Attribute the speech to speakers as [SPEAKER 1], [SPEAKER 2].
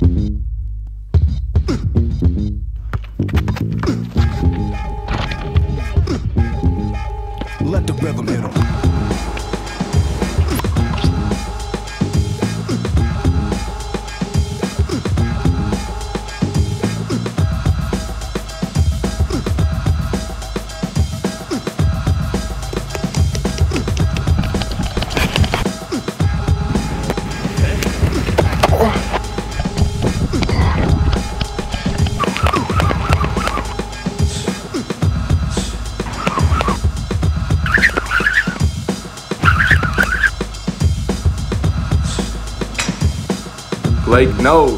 [SPEAKER 1] Let the rhythm hit em. Like, no.